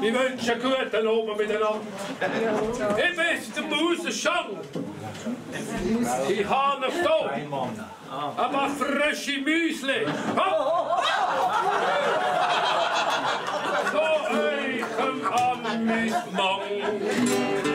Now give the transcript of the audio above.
Ich wünsche einen guten Abend miteinander. Ich bin der Mausenschang. Ich habe noch da ein paar frische Müsli. Hopp. So euch am Missmann.